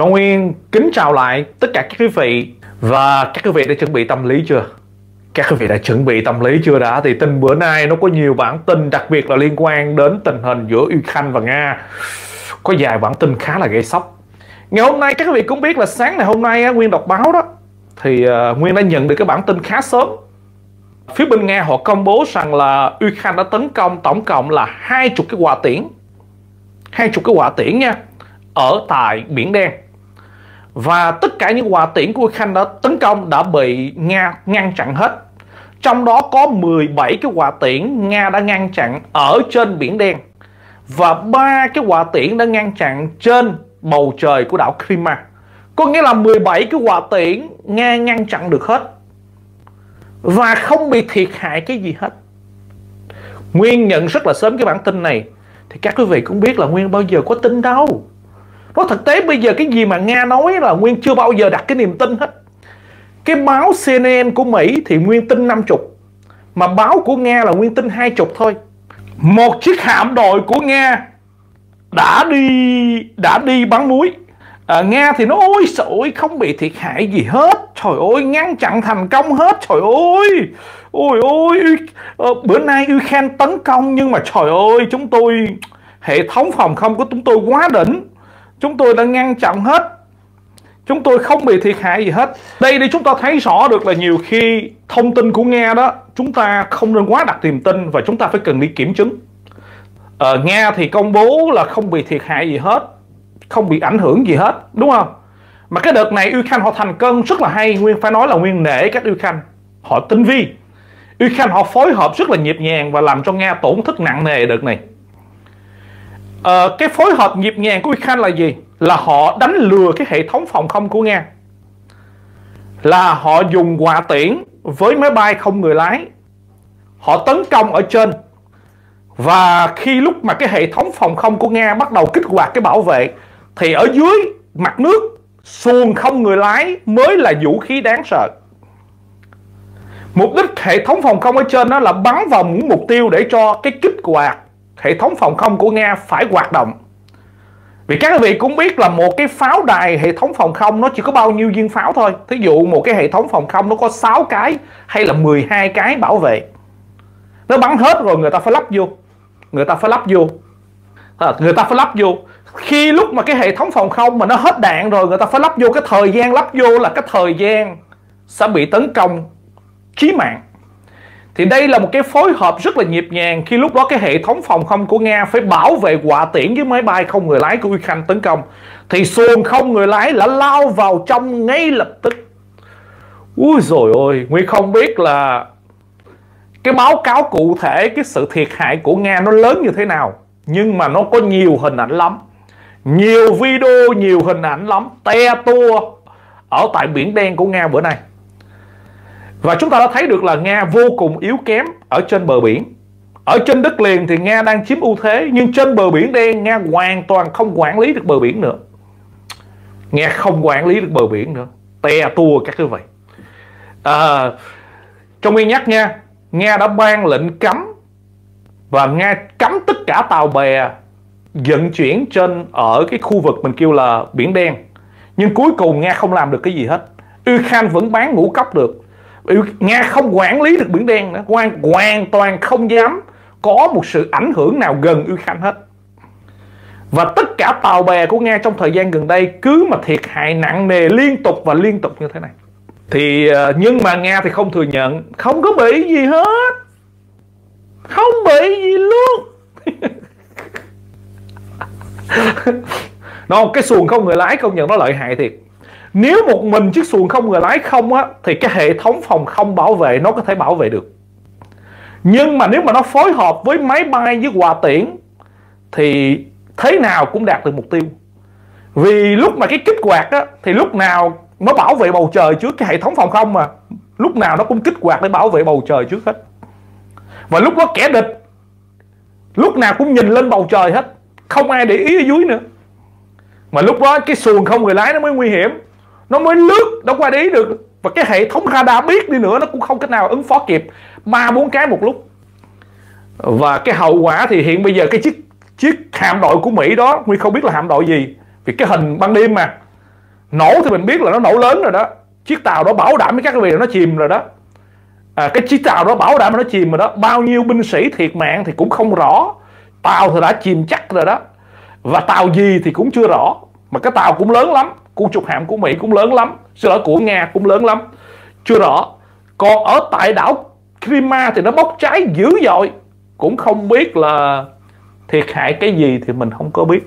Trọng Nguyên, kính chào lại tất cả các quý vị và các quý vị đã chuẩn bị tâm lý chưa? Các quý vị đã chuẩn bị tâm lý chưa đã? Thì tin bữa nay nó có nhiều bản tin đặc biệt là liên quan đến tình hình giữa Ukraine và Nga. Có vài bản tin khá là gây sốc. Ngày hôm nay các quý vị cũng biết là sáng ngày hôm nay Nguyên đọc báo đó thì ờ, Nguyên đã nhận được cái bản tin khá sớm. Phía bên Nga họ công bố rằng là Ukraine đã tấn công tổng cộng là hai chục cái quả tiễn. hai chục cái quả tiễn nha, ở tại Biển Đen. Và tất cả những quả tiễn của Ukraine đã tấn công đã bị Nga ngăn chặn hết. Trong đó có 17 cái quả tiễn Nga đã ngăn chặn ở trên Biển Đen và ba cái quả tiễn đã ngăn chặn trên bầu trời của đảo Crimea. Có nghĩa là 17 cái quả tiễn Nga ngăn chặn được hết và không bị thiệt hại cái gì hết. Nguyên nhận rất là sớm cái bản tin này thì các quý vị cũng biết là Nguyên bao giờ có tin đâu. Nói thực tế bây giờ cái gì mà Nga nói là Nguyên chưa bao giờ đặt cái niềm tin hết. Cái báo CNN của Mỹ thì Nguyên tin 50 Mà báo của Nga là Nguyên tin 20 thôi. Một chiếc hạm đội của Nga đã đi đã đi bắn muối. À, Nga thì nó ôi ôi không bị thiệt hại gì hết. Trời ơi ngăn chặn thành công hết Trời ơi. Ôi ôi ờ, Bữa nay Ukraine tấn công Nhưng mà trời ơi chúng tôi Hệ thống phòng không của chúng tôi quá đỉnh. Chúng tôi đã ngăn chặn hết. Chúng tôi không bị thiệt hại gì hết. Đây thì chúng ta thấy rõ được là nhiều khi Thông tin của Nga đó Chúng ta không nên quá đặt niềm tin Và chúng ta phải cần đi kiểm chứng. Ờ, Nga thì công bố là không bị thiệt hại gì hết Không bị ảnh hưởng gì hết Đúng không? Mà cái đợt này Ukraine họ thành công rất là hay. Nguyên phải nói là Nguyên nể các Ukraine. Họ tinh vi. Ukraine họ phối hợp rất là nhịp nhàng Và làm cho Nga tổn thất nặng nề đợt này. Ờ, cái phối hợp nhịp nhàng của Ukraine là gì? Là họ đánh lừa cái hệ thống phòng không của Nga. Là họ dùng quả tiễn với máy bay không người lái. Họ tấn công ở trên. Và khi lúc mà cái hệ thống phòng không của Nga bắt đầu kích hoạt cái bảo vệ thì ở dưới mặt nước xuồng không người lái mới là vũ khí đáng sợ. Mục đích hệ thống phòng không ở trên đó là bắn vào những mục tiêu để cho cái kích hoạt hệ thống phòng không của Nga phải hoạt động. Vì các quý vị cũng biết là một cái pháo đài hệ thống phòng không nó chỉ có bao nhiêu viên pháo thôi. Thí dụ một cái hệ thống phòng không nó có 6 cái hay là 12 cái bảo vệ. Nó bắn hết rồi người ta phải lắp vô. Người ta phải lắp vô. À, người ta phải lắp vô. Khi lúc mà cái hệ thống phòng không mà nó hết đạn rồi người ta phải lắp vô cái thời gian lắp vô là cái thời gian sẽ bị tấn công chí mạng. Thì đây là một cái phối hợp rất là nhịp nhàng khi lúc đó cái hệ thống phòng không của Nga phải bảo vệ quả tiễn với máy bay không người lái của Ukraine tấn công. Thì xuồng không người lái đã lao vào trong ngay lập tức. Ui rồi ôi, Nguyên không biết là cái báo cáo cụ thể cái sự thiệt hại của Nga nó lớn như thế nào. Nhưng mà nó có nhiều hình ảnh lắm. Nhiều video, nhiều hình ảnh lắm. Te tua ở tại biển đen của Nga bữa nay. Và chúng ta đã thấy được là Nga vô cùng yếu kém ở trên bờ biển. Ở trên đất liền thì Nga đang chiếm ưu thế, nhưng trên bờ biển đen Nga hoàn toàn không quản lý được bờ biển nữa. Nga không quản lý được bờ biển nữa. tè tua các thứ vậy. À, trong nguyên nhắc nha, Nga đã ban lệnh cấm và Nga cấm tất cả tàu bè vận chuyển trên ở cái khu vực mình kêu là biển đen. Nhưng cuối cùng Nga không làm được cái gì hết. Ukraine vẫn bán ngũ cốc được Nga không quản lý được Biển Đen nữa. Hoàn, hoàn toàn không dám có một sự ảnh hưởng nào gần Ukraine hết. Và tất cả tàu bè của Nga trong thời gian gần đây cứ mà thiệt hại nặng nề liên tục và liên tục như thế này. Thì ờ, nhưng mà Nga thì không thừa nhận. Không có bị gì hết. Không bị gì luôn. Nó cái xuồng không người lái công nhận nó lợi hại thiệt nếu một mình chiếc xuồng không người lái không á, thì cái hệ thống phòng không bảo vệ nó có thể bảo vệ được. Nhưng mà nếu mà nó phối hợp với máy bay, với quà tiễn, thì thế nào cũng đạt được mục tiêu. Vì lúc mà cái kích hoạt á, thì lúc nào nó bảo vệ bầu trời trước cái hệ thống phòng không mà, lúc nào nó cũng kích hoạt để bảo vệ bầu trời trước hết. Và lúc đó kẻ địch, lúc nào cũng nhìn lên bầu trời hết, không ai để ý ở dưới nữa. Mà lúc đó cái xuồng không người lái nó mới nguy hiểm nó mới lướt nó qua đấy được. Và cái hệ thống radar biết đi nữa nó cũng không cách nào ứng phó kịp. Ma bốn cái một lúc. Và cái hậu quả thì hiện bây giờ cái chiếc chiếc hạm đội của Mỹ đó Nguyên không biết là hạm đội gì. Vì cái hình ban đêm mà. Nổ thì mình biết là nó nổ lớn rồi đó. Chiếc tàu đó bảo đảm với các vị là nó chìm rồi đó. À, cái chiếc tàu đó bảo đảm là nó chìm rồi đó. Bao nhiêu binh sĩ thiệt mạng thì cũng không rõ. Tàu thì đã chìm chắc rồi đó. Và tàu gì thì cũng chưa rõ. Mà cái tàu cũng lớn lắm cuộc trục hạm của Mỹ cũng lớn lắm. Xin lỗi của Nga cũng lớn lắm. Chưa rõ còn ở tại đảo Crimea thì nó bốc cháy dữ dội. Cũng không biết là thiệt hại cái gì thì mình không có biết.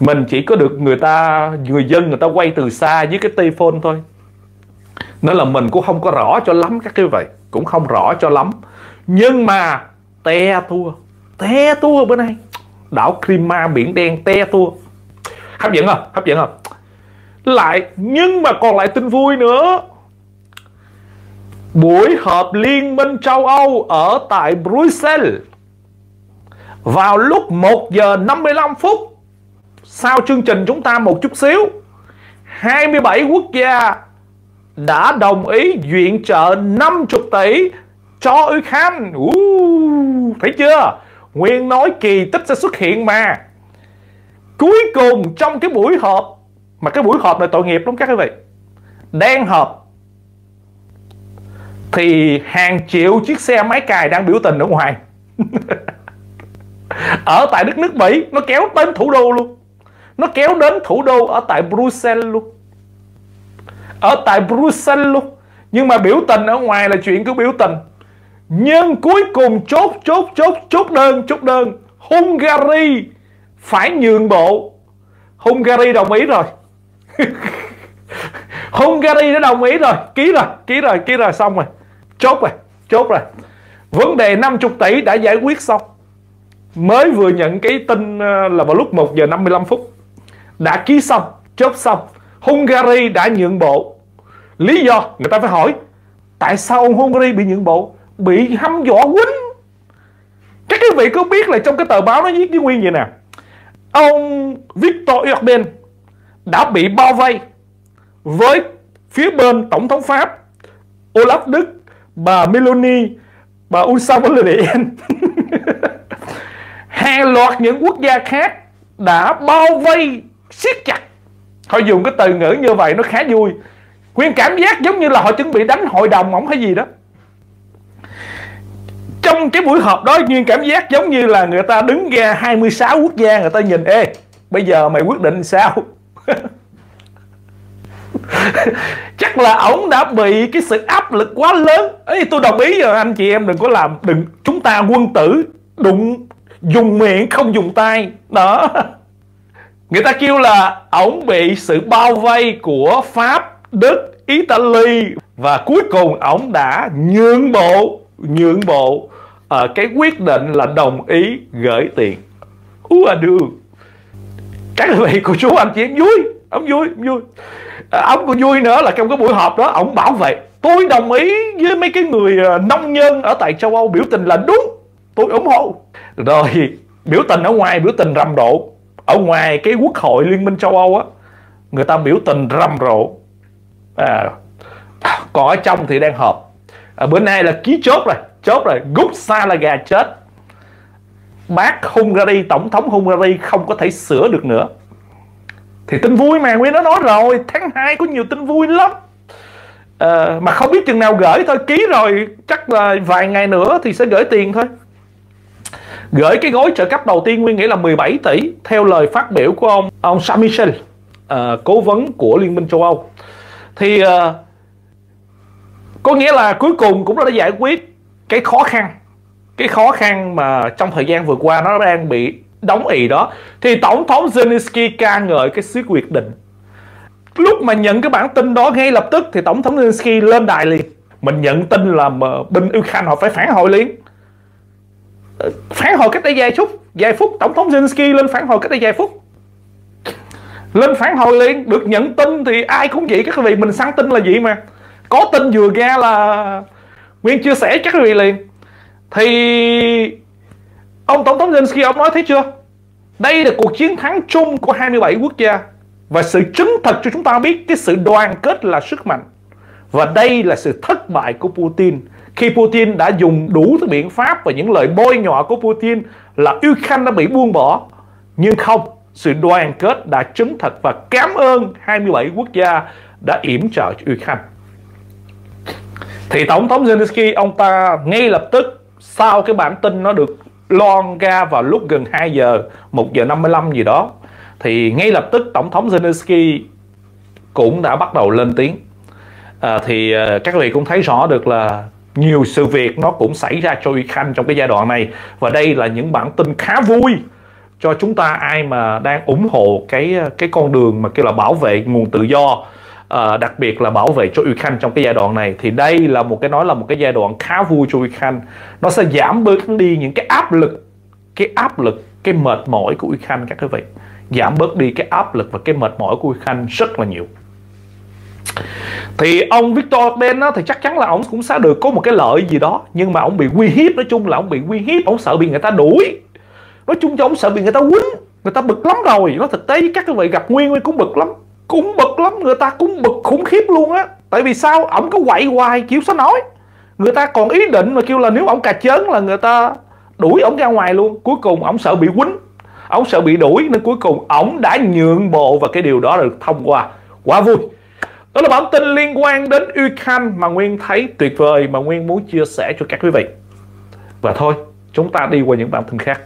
Mình chỉ có được người ta người dân người ta quay từ xa với cái tay phone thôi. Nên là mình cũng không có rõ cho lắm các cái vậy, cũng không rõ cho lắm. Nhưng mà te tua te tua bữa nay đảo Crimea biển đen te tua. Hấp dẫn không? Hấp dẫn không? Lại nhưng mà còn lại tin vui nữa. Buổi họp Liên minh châu Âu ở tại Bruxelles. Vào lúc 1 giờ 55 phút sau chương trình chúng ta một chút xíu 27 quốc gia đã đồng ý viện trợ 50 tỷ cho Ukraine uh, thấy chưa? Nguyên nói kỳ tích sẽ xuất hiện mà. Cuối cùng trong cái buổi họp mà cái buổi họp này tội nghiệp lắm các quý vị. Đang họp, Thì hàng triệu chiếc xe máy cài đang biểu tình ở ngoài. Ở tại đất nước Mỹ, Nó kéo đến thủ đô luôn. Nó kéo đến thủ đô ở tại Bruxelles luôn. Ở tại Bruxelles luôn. Nhưng mà biểu tình ở ngoài là chuyện cứ biểu tình. Nhưng cuối cùng chốt chốt chốt chốt đơn chốt đơn. Hungary phải nhường bộ. Hungary đồng ý rồi. Hungary đã đồng ý rồi, ký rồi ký rồi ký rồi, xong rồi. Chốt rồi chốt rồi. Vấn đề 50 tỷ đã giải quyết xong. Mới vừa nhận cái tin ờ, là vào lúc 1 giờ 55 phút. Đã ký xong, chốt xong. Hungary đã nhượng bộ. Lý do, người ta phải hỏi, tại sao ông Hungary bị nhượng bộ? Bị hăm dọa quýnh các quý vị có biết là trong cái tờ báo nó viết như nguyên vậy nè. Ông Victor Orban đã bị bao vây với phía bên tổng thống Pháp, Olaf Đức, bà Meloni, bà Ursula von der Leyen. Hàng loạt những quốc gia khác đã bao vây siết chặt. Họ dùng cái từ ngữ như vậy nó khá vui. Nguyên cảm giác giống như là họ chuẩn bị đánh hội đồng ổng hay gì đó. Trong cái buổi họp đó, nguyên cảm giác giống như là người ta đứng ra 26 quốc gia, người ta nhìn, Ê, bây giờ mày quyết định sao? chắc là ổng đã bị cái sự áp lực quá lớn. Ấy tôi đồng ý rồi anh chị em đừng có làm đừng chúng ta quân tử đụng dùng miệng không dùng tay. Đó. Người ta kêu là ổng bị sự bao vây của pháp đức italy. Và cuối cùng ổng đã nhượng bộ nhượng bộ. Uh, cái quyết định là đồng ý gửi tiền. Ua được các vị cô chú anh chị em vui ông vui vui. À, ông còn vui nữa là trong cái buổi họp đó ông bảo vệ tôi đồng ý với mấy cái người à, nông nhân ở tại châu Âu biểu tình là đúng tôi ủng hộ. Rồi biểu tình ở ngoài biểu tình rầm rộ. Ở ngoài cái quốc hội liên minh châu Âu á người ta biểu tình rầm rộ. À, còn ở trong thì đang họp. À, bữa nay là ký chốt rồi chốt rồi. Gút xa là gà chết. Bác Hungary tổng thống Hungary không có thể sửa được nữa thì tin vui mà Nguyên đã nói rồi tháng 2 có nhiều tin vui lắm. À, mà không biết chừng nào gửi thôi ký rồi chắc là vài ngày nữa thì sẽ gửi tiền thôi. Gửi cái gói trợ cấp đầu tiên Nguyên nghĩ là 17 tỷ theo lời phát biểu của ông ông Sam Michel à, cố vấn của Liên minh châu Âu. Thì à, có nghĩa là cuối cùng cũng đã giải quyết cái khó khăn cái khó khăn mà trong thời gian vừa qua nó đang bị đóng ì đó, thì tổng thống Zelensky ca ngợi cái sự quyết định. Lúc mà nhận cái bản tin đó ngay lập tức, thì tổng thống Zelensky lên đài liền. Mình nhận tin là mà bên Ukraine họ phải phản hồi liền. Ờ, phản hồi cách đây vài phút vài phút, tổng thống Zelensky lên phản hồi cách đây vài phút. Lên phản hồi liền, được nhận tin thì ai cũng vậy, các vị mình săn tin là gì mà? Có tin vừa ra là Nguyên chia sẻ chắc vị liền. Thì Ông Tổng thống Zelensky, ông nói thấy chưa? Đây là cuộc chiến thắng chung của 27 quốc gia. Và sự chứng thực cho chúng ta biết Cái sự đoàn kết là sức mạnh. Và đây là sự thất bại của Putin. Khi Putin đã dùng đủ các biện pháp Và những lời bôi nhọ của Putin Là Ukraine đã bị buông bỏ. Nhưng không, sự đoàn kết đã chứng thật và cảm ơn 27 quốc gia đã yểm trợ cho Ukraine. Thì Tổng thống Zelensky, ông ta ngay lập tức, sau cái bản tin nó được loan ra vào lúc gần 2 giờ 1 giờ 55 gì đó. Thì ngay lập tức Tổng thống Zelensky cũng đã bắt đầu lên tiếng. À, thì à, các vị cũng thấy rõ được là nhiều sự việc nó cũng xảy ra cho Ukraine trong cái giai đoạn này. Và đây là những bản tin khá vui cho chúng ta ai mà đang ủng hộ cái à, cái con đường mà kêu là bảo vệ nguồn tự do à, đặc biệt là bảo vệ cho Ukraine trong cái giai đoạn này. Thì đây là một cái nói là một cái giai đoạn khá vui cho Ukraine nó sẽ giảm bớt đi những cái áp lực cái áp lực cái mệt mỏi của Ukraine các quý vị. Giảm bớt đi cái áp lực và cái mệt mỏi của Ukraine rất là nhiều. Thì ông Victor Ben thì chắc chắn là ông cũng sẽ được có một cái lợi gì đó nhưng mà ông bị uy hiếp nói chung là ông bị uy hiếp ông sợ bị người ta đuổi. Nói chung cho ông sợ bị người ta quýnh người ta bực lắm rồi. Nó thực tế với các quý vị gặp nguyên nguyên cũng bực lắm cũng bực lắm, người ta cũng bực khủng khiếp luôn á. Tại vì sao? Ổng có quậy hoài chịu sao nói? Người ta còn ý định mà kêu là nếu ổng cà chớn là người ta đuổi ổng ra ngoài luôn. Cuối cùng ổng sợ bị quýnh. Ổng sợ bị đuổi nên cuối cùng ổng đã nhượng bộ và cái điều đó được thông qua. Quá vui. Đó là bản tin liên quan đến Ukraine mà Nguyên thấy tuyệt vời mà Nguyên muốn chia sẻ cho các quý vị. Và thôi, chúng ta đi qua những bản tin khác.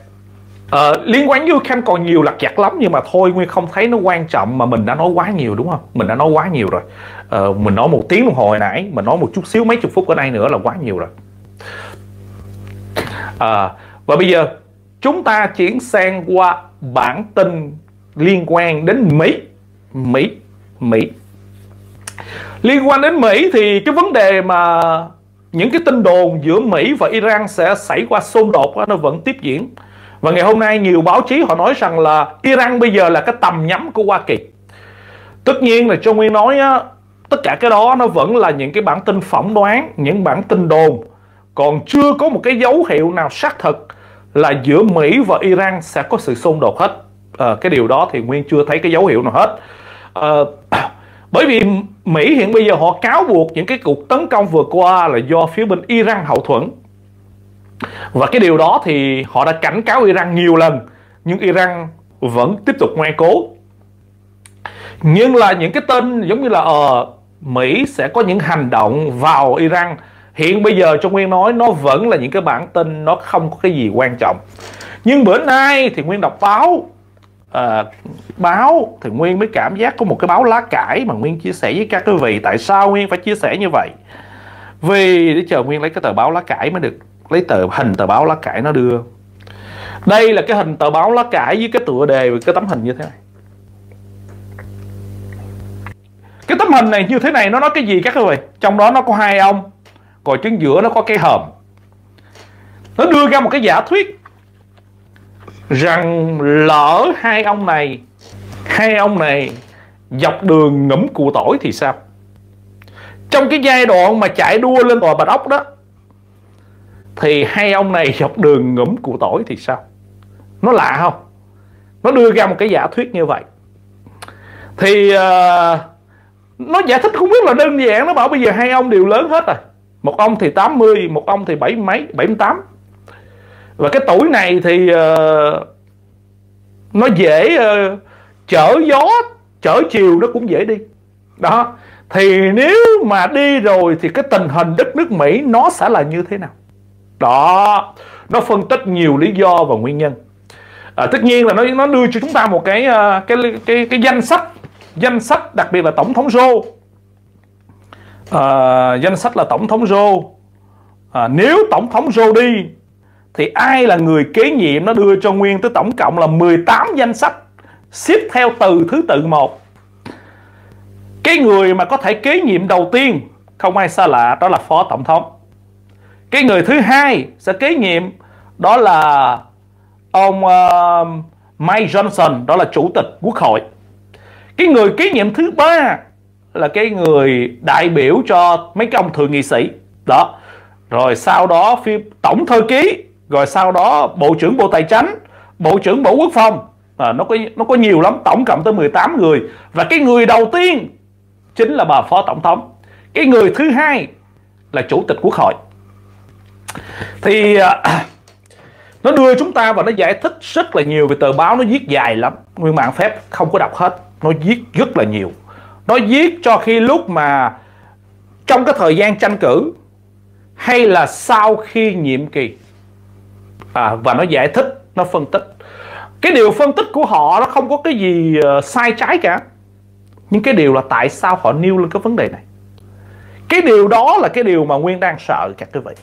Ờ, liên quan với Ukraine còn nhiều lặt vặt lắm nhưng mà thôi Nguyên không thấy nó quan trọng mà mình đã nói quá nhiều đúng không? Mình đã nói quá nhiều rồi. Ờ, mình nói một tiếng đồng hồ hồi nãy mình nói một chút xíu mấy chục phút ở đây nữa là quá nhiều rồi. À, và bây giờ chúng ta chuyển sang qua bản tin liên quan đến Mỹ. Mỹ Mỹ. Liên quan đến Mỹ thì cái vấn đề mà những cái tin đồn giữa Mỹ và Iran sẽ xảy qua xung đột đó, nó vẫn tiếp diễn và ngày hôm nay nhiều báo chí họ nói rằng là Iran bây giờ là cái tầm nhắm của Hoa Kỳ. Tất nhiên là Trung Nguyên nói á, tất cả cái đó nó vẫn là những cái bản tin phỏng đoán những bản tin đồn. Còn chưa có một cái dấu hiệu nào xác thực là giữa Mỹ và Iran sẽ có sự xung đột hết. À, cái điều đó thì Nguyên chưa thấy cái dấu hiệu nào hết. À, bởi vì Mỹ hiện bây giờ họ cáo buộc những cái cuộc tấn công vừa qua là do phía bên Iran hậu thuẫn và cái điều đó thì họ đã cảnh cáo Iran nhiều lần nhưng Iran vẫn tiếp tục ngoan cố. Nhưng là những cái tên giống như là ờ Mỹ sẽ có những hành động vào Iran. Hiện bây giờ trong Nguyên nói nó vẫn là những cái bản tin nó không có cái gì quan trọng. Nhưng bữa nay thì Nguyên đọc báo à, báo thì Nguyên mới cảm giác có một cái báo lá cải mà Nguyên chia sẻ với các quý vị. Tại sao Nguyên phải chia sẻ như vậy? Vì để chờ Nguyên lấy cái tờ báo lá cải mới được lấy tờ, hình tờ báo lá cải nó đưa. Đây là cái hình tờ báo lá cải với cái tựa đề và cái tấm hình như thế này. Cái tấm hình này như thế này nó nói cái gì các quý vị trong đó nó có hai ông, còn chính giữa nó có cái hòm. Nó đưa ra một cái giả thuyết rằng lỡ hai ông này, hai ông này dọc đường ngẫm củ tỏi thì sao? Trong cái giai đoạn mà chạy đua lên tòa bạch ốc đó thì hai ông này dọc đường ngẫm củ tỏi thì sao? Nó lạ không? Nó đưa ra một cái giả thuyết như vậy. Thì uh, nó giải thích không biết là đơn giản nó bảo bây giờ hai ông đều lớn hết rồi. Một ông thì 80 một ông thì bảy mấy 78 và cái tuổi này thì uh, nó dễ uh, chở gió chở chiều nó cũng dễ đi. Đó. Thì nếu mà đi rồi thì cái tình hình đất nước Mỹ nó sẽ là như thế nào? Đó nó phân tích nhiều lý do và nguyên nhân. À, tất nhiên là nó nó đưa cho chúng ta một cái à, cái cái cái danh sách danh sách đặc biệt là tổng thống Joe. À, danh sách là tổng thống Joe. À, nếu tổng thống Joe đi thì ai là người kế nhiệm nó đưa cho Nguyên tới tổng cộng là 18 danh sách xếp theo từ thứ tự một. Cái người mà có thể kế nhiệm đầu tiên không ai xa lạ đó là phó tổng thống cái người thứ hai sẽ kế nhiệm đó là ông uh, Mike Johnson đó là chủ tịch quốc hội. Cái người kế nhiệm thứ ba là cái người đại biểu cho mấy cái ông thượng nghị sĩ. Đó. Rồi sau đó phía tổng thư ký rồi sau đó bộ trưởng bộ tài chính bộ trưởng bộ quốc phòng. À, nó có nó có nhiều lắm tổng cộng tới 18 người. Và cái người đầu tiên chính là bà phó tổng thống. Cái người thứ hai là chủ tịch quốc hội thì à, nó đưa chúng ta và nó giải thích rất là nhiều về tờ báo nó viết dài lắm. Nguyên mạng phép không có đọc hết nó viết rất là nhiều. Nó viết cho khi lúc mà trong cái thời gian tranh cử hay là sau khi nhiệm kỳ. À, và nó giải thích nó phân tích. Cái điều phân tích của họ nó không có cái gì ờ, sai trái cả. Nhưng cái điều là tại sao họ nêu lên cái vấn đề này? Cái điều đó là cái điều mà nguyên đang sợ các quý vị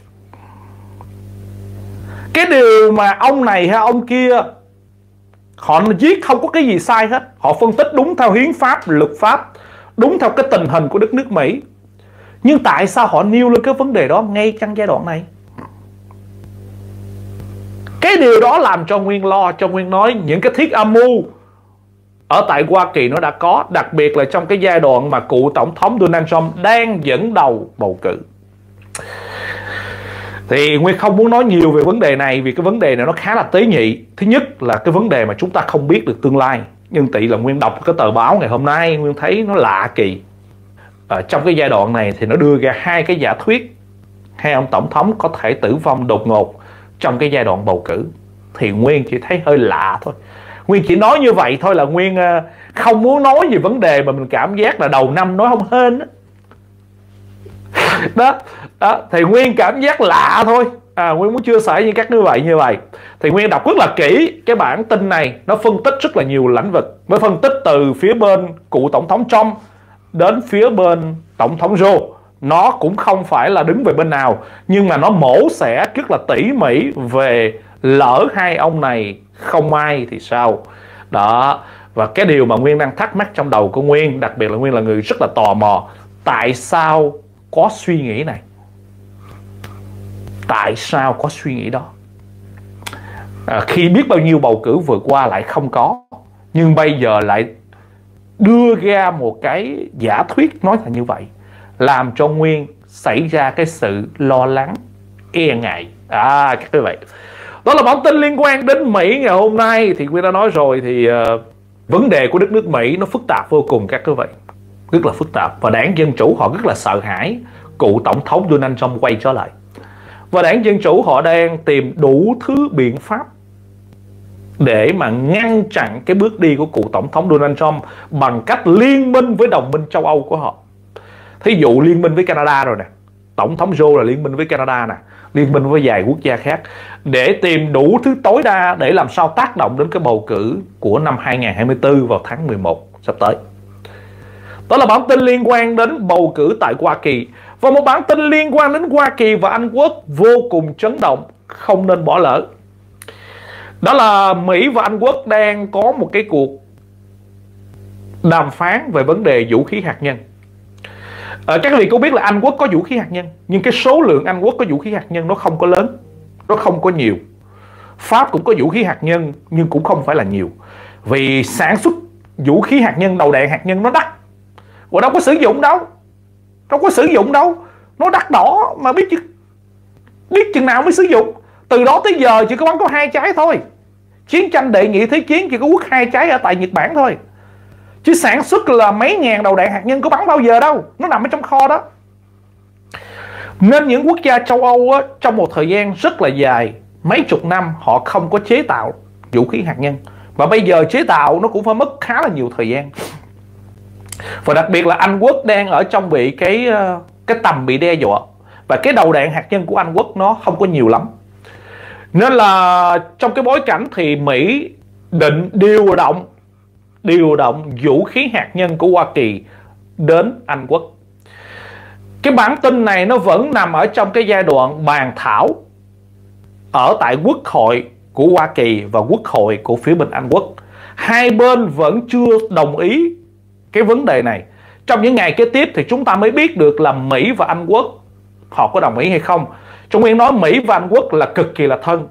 cái điều mà ông này hay ông kia, họ viết không có cái gì sai hết. Họ phân tích đúng theo hiến pháp, luật pháp, đúng theo cái tình hình của đất nước mỹ. Nhưng tại sao họ nêu lên cái vấn đề đó ngay trong giai đoạn này? Cái điều đó làm cho nguyên lo, cho nguyên nói những cái thiết âm mưu ở tại Hoa Kỳ nó đã có, đặc biệt là trong cái giai đoạn mà cựu tổng thống Donald Trump đang dẫn đầu bầu cử thì Nguyên không muốn nói nhiều về vấn đề này vì cái vấn đề này nó khá là tế nhị. Thứ nhất là cái vấn đề mà chúng ta không biết được tương lai. Nhưng tỷ là Nguyên đọc cái tờ báo ngày hôm nay Nguyên thấy nó lạ kỳ. Ở trong cái giai đoạn này thì nó đưa ra hai cái giả thuyết. Hai ông tổng thống có thể tử vong đột ngột trong cái giai đoạn bầu cử. Thì Nguyên chỉ thấy hơi lạ thôi. Nguyên chỉ nói như vậy thôi là Nguyên ờ, không muốn nói về vấn đề mà mình cảm giác là đầu năm nói không hên đó. đó, đó thì Nguyên cảm giác lạ thôi. À, Nguyên muốn chia sẻ với các như vậy như vậy. Thì Nguyên đọc rất là kỹ cái bản tin này. Nó phân tích rất là nhiều lĩnh vực. Mới phân tích từ phía bên cựu tổng thống Trump đến phía bên tổng thống Joe. Nó cũng không phải là đứng về bên nào nhưng mà nó mổ xẻ rất là tỉ mỉ về lỡ hai ông này không ai thì sao? Đó và cái điều mà nguyên đang thắc mắc trong đầu của nguyên đặc biệt là nguyên là người rất là tò mò tại sao có suy nghĩ này? Tại sao có suy nghĩ đó? À, khi biết bao nhiêu bầu cử vừa qua lại không có nhưng bây giờ lại đưa ra một cái giả thuyết nói là như vậy làm cho nguyên xảy ra cái sự lo lắng e ngại. À các quý vị đó là bản tin liên quan đến Mỹ ngày hôm nay. Thì Nguyên đã nói rồi thì uh, vấn đề của đất nước Mỹ nó phức tạp vô cùng các quý vị rất là phức tạp và đảng Dân Chủ họ rất là sợ hãi cựu tổng thống Donald Trump quay trở lại và đảng Dân Chủ họ đang tìm đủ thứ biện pháp để mà ngăn chặn cái bước đi của cựu tổng thống Donald Trump bằng cách liên minh với đồng minh châu Âu của họ. Thí dụ liên minh với Canada rồi nè. Tổng thống Joe là liên minh với Canada nè liên minh với vài quốc gia khác để tìm đủ thứ tối đa để làm sao tác động đến cái bầu cử của năm 2024 vào tháng 11 sắp tới. Đó là bản tin liên quan đến bầu cử tại Hoa Kỳ và một bản tin liên quan đến Hoa Kỳ và Anh Quốc vô cùng chấn động, không nên bỏ lỡ. Đó là Mỹ và Anh Quốc đang có một cái cuộc đàm phán về vấn đề vũ khí hạt nhân. À, các vị cũng biết là Anh Quốc có vũ khí hạt nhân nhưng cái số lượng Anh Quốc có vũ khí hạt nhân nó không có lớn nó không có nhiều Pháp cũng có vũ khí hạt nhân nhưng cũng không phải là nhiều vì sản xuất vũ khí hạt nhân đầu đạn hạt nhân nó đắt và đâu có sử dụng đâu đâu có sử dụng đâu. Nó đắt đỏ mà biết chứ biết chừng nào mới sử dụng. Từ đó tới giờ chỉ có bắn có hai trái thôi. Chiến tranh đệ nhị thế chiến chỉ có quốc hai trái ở tại Nhật Bản thôi. Chứ sản xuất là mấy ngàn đầu đạn hạt nhân có bắn bao giờ đâu. Nó nằm ở trong kho đó. Nên những quốc gia châu Âu á, trong một thời gian rất là dài mấy chục năm họ không có chế tạo vũ khí hạt nhân. Và bây giờ chế tạo nó cũng phải mất khá là nhiều thời gian và đặc biệt là Anh Quốc đang ở trong bị cái ờ, cái tầm bị đe dọa và cái đầu đạn hạt nhân của Anh Quốc nó không có nhiều lắm nên là trong cái bối cảnh thì Mỹ định điều động điều động vũ khí hạt nhân của Hoa Kỳ đến Anh Quốc. Cái bản tin này nó vẫn nằm ở trong cái giai đoạn bàn thảo ở tại Quốc hội của Hoa Kỳ và Quốc hội của phía bên Anh Quốc. Hai bên vẫn chưa đồng ý cái vấn đề này. Trong những ngày kế tiếp thì chúng ta mới biết được là Mỹ và Anh Quốc họ có đồng ý hay không. Trung Nguyên nói Mỹ và Anh Quốc là cực kỳ là thân.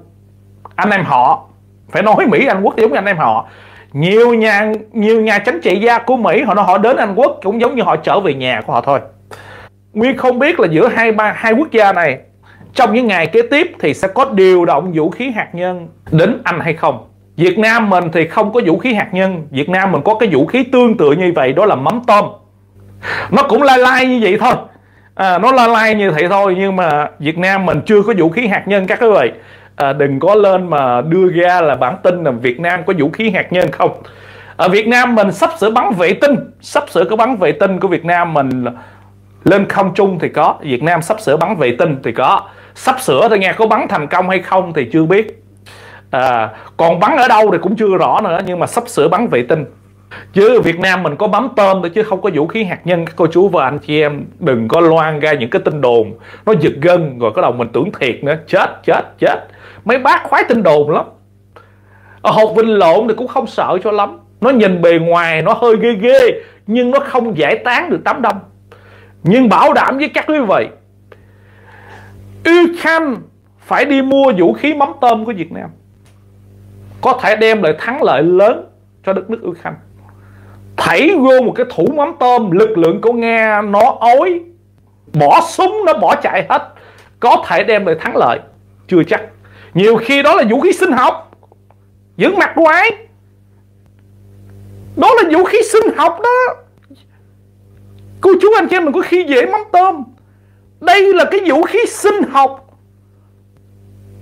Anh em họ, phải nói Mỹ Anh Quốc giống như anh em họ nhiều nhà nhiều nhà chính trị gia của Mỹ họ nói họ đến Anh Quốc cũng giống như họ trở về nhà của họ thôi Nguyên không biết là giữa hai ba hai quốc gia này trong những ngày kế tiếp thì sẽ có điều động vũ khí hạt nhân đến Anh hay không Việt Nam mình thì không có vũ khí hạt nhân. Việt Nam mình có cái vũ khí tương tự như vậy đó là mắm tôm. Nó cũng lai lai như vậy thôi. À, nó lai lai như vậy thôi nhưng mà Việt Nam mình chưa có vũ khí hạt nhân các quý vị à, đừng có lên mà đưa ra là bản tin là Việt Nam có vũ khí hạt nhân không. Ở Việt Nam mình sắp sửa bắn vệ tinh. Sắp sửa có bắn vệ tinh của Việt Nam mình lên không trung thì có Việt Nam sắp sửa bắn vệ tinh thì có. Sắp sửa thôi nghe có bắn thành công hay không thì chưa biết à, còn bắn ở đâu thì cũng chưa rõ nữa nhưng mà sắp sửa bắn vệ tinh. Chứ Việt Nam mình có bấm tôm thôi chứ không có vũ khí hạt nhân các cô chú và anh chị em đừng có loan ra những cái tin đồn. Nó giật gân rồi có đầu mình tưởng thiệt nữa. Chết chết chết. Mấy bác khoái tin đồn lắm. Ở hột vinh lộn thì cũng không sợ cho lắm. Nó nhìn bề ngoài nó hơi ghê ghê nhưng nó không giải tán được đám đông. Nhưng bảo đảm với các quý vị Ukraine phải đi mua vũ khí mắm tôm của Việt Nam có thể đem lại thắng lợi lớn cho đất nước Ukraine thảy vô một cái thủ mắm tôm, lực lượng của Nga nó ối bỏ súng nó bỏ chạy hết. Có thể đem lại thắng lợi, chưa chắc. Nhiều khi đó là vũ khí sinh học. Giữ mặt quái đó là vũ khí sinh học đó. Cô chú anh chị em mình có khi dễ mắm tôm. Đây là cái vũ khí sinh học.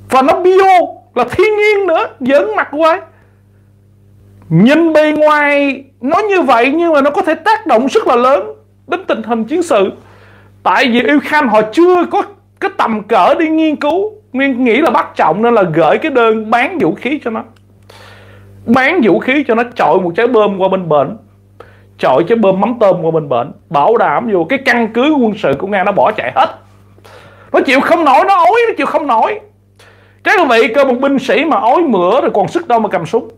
Và nó bio là thiên nhiên nữa giỡn mặt quái nhìn bề ngoài nó như vậy nhưng mà nó có thể tác động rất là lớn đến tình hình chiến sự. Tại vì yêu khanh họ chưa có cái tầm cỡ đi nghiên cứu Nguyên nghĩ là bắt trọng nên là gửi cái đơn bán vũ khí cho nó. Bán vũ khí cho nó chọi một trái bơm qua bên bển. Chọi trái bơm mắm tôm qua bên bển. Bảo đảm vô cái căn cứ quân sự của Nga nó bỏ chạy hết. Nó chịu không nổi, nó ối, nó chịu không nổi. Cái quý vị cơ một binh sĩ mà ối mửa rồi còn sức đâu mà cầm súng.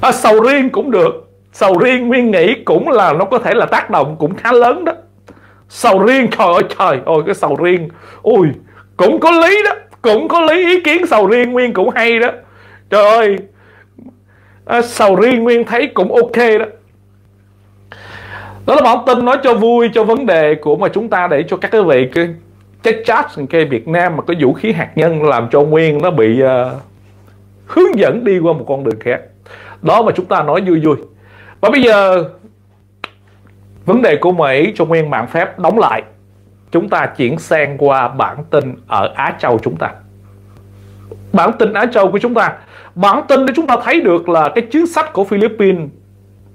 À, Sầu riêng cũng được. Sầu riêng Nguyên nghĩ cũng là nó có thể là tác động cũng khá lớn đó. Sầu riêng trời ơi trời ơi cái sầu riêng. Ui cũng có lý đó cũng có lý ý kiến sầu riêng nguyên cũng hay đó. Trời ơi à, sầu riêng nguyên thấy cũng ok đó. Đó là bản tin nói cho vui cho vấn đề của mà chúng ta để cho các quý vị cái chết chat cái Việt Nam mà có vũ khí hạt nhân làm cho nguyên nó bị uh, hướng dẫn đi qua một con đường khác đó mà chúng ta nói vui vui và bây giờ vấn đề của Mỹ cho nguyên mạng phép đóng lại chúng ta chuyển sang qua bản tin ở Á Châu chúng ta. Bản tin Á Châu của chúng ta, bản tin để chúng ta thấy được là cái chính sách của Philippines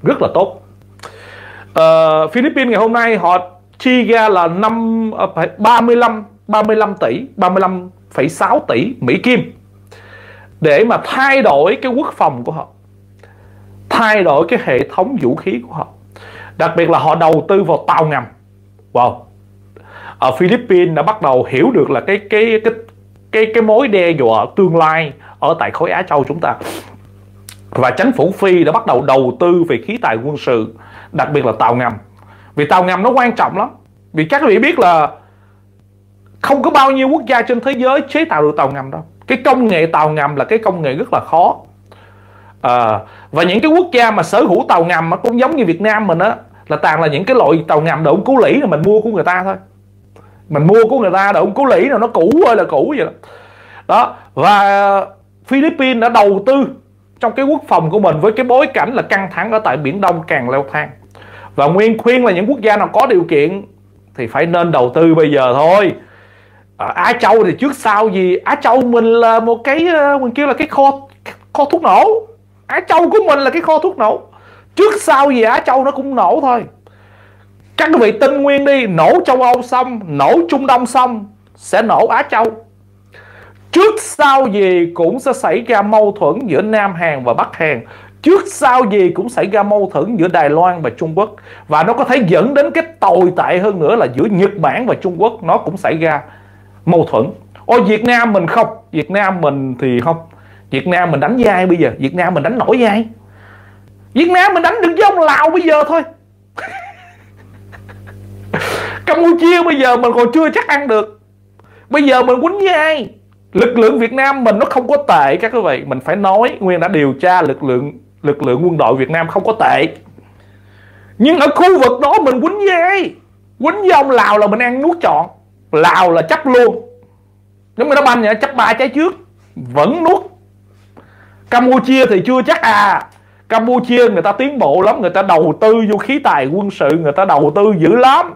rất là tốt. Uh, Philippines ngày hôm nay họ chi ra là năm à, 35 35 tỷ 35,6 tỷ Mỹ Kim. Để mà thay đổi cái quốc phòng của họ thay đổi cái hệ thống vũ khí của họ. Đặc biệt là họ đầu tư vào tàu ngầm. Wow. Ở Philippines đã bắt đầu hiểu được là cái cái cái cái cái mối đe dọa tương lai ở tại khối Á Châu chúng ta. Và chính phủ Phi đã bắt đầu đầu tư về khí tài quân sự đặc biệt là tàu ngầm vì tàu ngầm nó quan trọng lắm. Vì các vị biết là không có bao nhiêu quốc gia trên thế giới chế tạo được tàu ngầm đâu. Cái công nghệ tàu ngầm là cái công nghệ rất là khó. À, và những cái quốc gia mà sở hữu tàu ngầm cũng giống như Việt Nam mình á là toàn là những cái loại tàu ngầm đậu cứu lỉ là mình mua của người ta thôi. Mình mua của người ta đậu cứu lỉ nào nó cũ ơi là cũ vậy đó. Đó và Philippines đã đầu tư trong cái quốc phòng của mình với cái bối cảnh là căng thẳng ở tại biển Đông càng leo thang và nguyên khuyên là những quốc gia nào có điều kiện thì phải nên đầu tư bây giờ thôi. Ở Á Châu thì trước sau gì? Á Châu mình là một cái ờ, mình kêu là cái kho kho thuốc nổ. Á Châu của mình là cái kho thuốc nổ. Trước sau gì Á Châu nó cũng nổ thôi. Các quý vị tin nguyên đi, nổ châu Âu xong, nổ Trung Đông xong, sẽ nổ Á Châu. Trước sau gì cũng sẽ xảy ra mâu thuẫn giữa Nam Hàn và Bắc Hàn trước sau gì cũng xảy ra mâu thuẫn giữa Đài Loan và Trung Quốc. Và nó có thể dẫn đến cái tồi tệ hơn nữa là giữa Nhật Bản và Trung Quốc. Nó cũng xảy ra mâu thuẫn. Ôi Việt Nam mình không. Việt Nam mình thì không. Việt Nam mình đánh dai bây giờ. Việt Nam mình đánh nổi dai. Việt Nam mình đánh được với ông Lào bây giờ thôi. Campuchia bây giờ mình còn chưa chắc ăn được. Bây giờ mình quýnh với ai Lực lượng Việt Nam mình nó không có tệ các quý vị. Mình phải nói, Nguyên đã điều tra lực lượng lực lượng quân đội Việt Nam không có tệ. Nhưng ở khu vực đó mình quýnh với ai Quýnh với ông Lào là mình ăn nuốt trọn. Lào là chấp luôn. Giống như nó banh vậy, chấp ba trái trước, Vẫn nuốt. Campuchia thì chưa chắc à. Campuchia người ta tiến bộ lắm, Người ta đầu tư vô khí tài quân sự, Người ta đầu tư dữ lắm.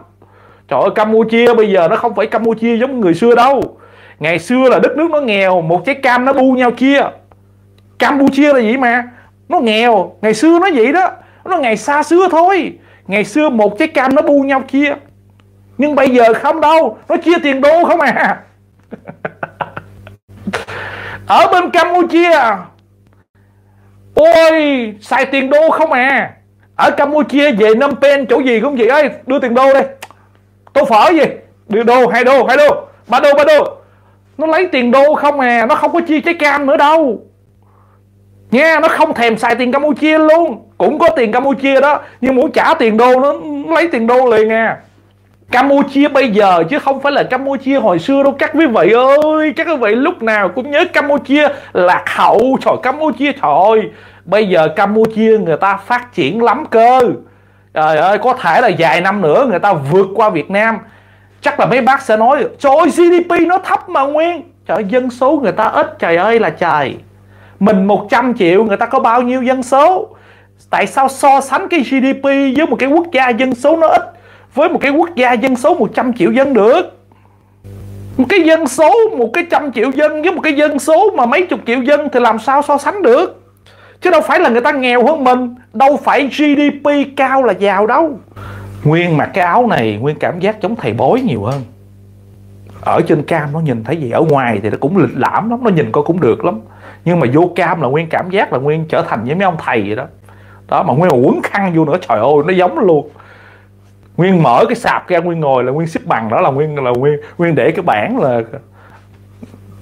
Trời ơi, Campuchia bây giờ nó không phải Campuchia giống người xưa đâu. Ngày xưa là đất nước nó nghèo, một trái cam nó bu nhau chia Campuchia là gì mà? Nó nghèo, ngày xưa nó vậy đó. Nó ngày xa xưa thôi. Ngày xưa một trái cam nó bu nhau chia nhưng bây giờ không đâu, nó chia tiền đô không à. Ở bên Campuchia, ôi, xài tiền đô không à. Ở Campuchia về năm pen chỗ gì cũng vậy ơi đưa tiền đô đây. Tô phở gì? Đưa đô, hai đô hai đô. Ba đô ba đô. Nó lấy tiền đô không à nó không có chia trái cam nữa đâu nha, nó không thèm xài tiền Campuchia luôn. Cũng có tiền Campuchia đó, nhưng muốn trả tiền đô nó lấy tiền đô liền à. Campuchia bây giờ, chứ không phải là Campuchia hồi xưa đâu. Các quý vị ơi, các quý vị lúc nào cũng nhớ Campuchia lạc hậu trời, Campuchia, trời bây giờ Campuchia người ta phát triển lắm cơ. Trời ơi, có thể là vài năm nữa người ta vượt qua Việt Nam. Chắc là mấy bác sẽ nói, trời ơi GDP nó thấp mà nguyên. Trời dân số người ta ít. Trời ơi, là trời mình 100 triệu, người ta có bao nhiêu dân số? Tại sao so sánh cái GDP với một cái quốc gia dân số nó ít, với một cái quốc gia dân số 100 triệu dân được? Một cái dân số, một cái trăm triệu dân với một cái dân số mà mấy chục triệu dân thì làm sao so sánh được? Chứ đâu phải là người ta nghèo hơn mình, đâu phải GDP cao là giàu đâu. Nguyên mặc cái áo này, Nguyên cảm giác chống thầy bói nhiều hơn. Ở trên cam nó nhìn thấy gì, Ở ngoài thì nó cũng lịch lãm lắm, Nó nhìn coi cũng được lắm. Nhưng mà vô cam là Nguyên cảm giác là Nguyên trở thành với mấy ông thầy vậy đó. Đó, mà Nguyên mà quấn khăn vô nữa, Trời ơi, nó giống luôn. Nguyên mở cái sạp ra, Nguyên ngồi là Nguyên xếp bằng, đó là Nguyên là Nguyên Nguyên để cái bảng là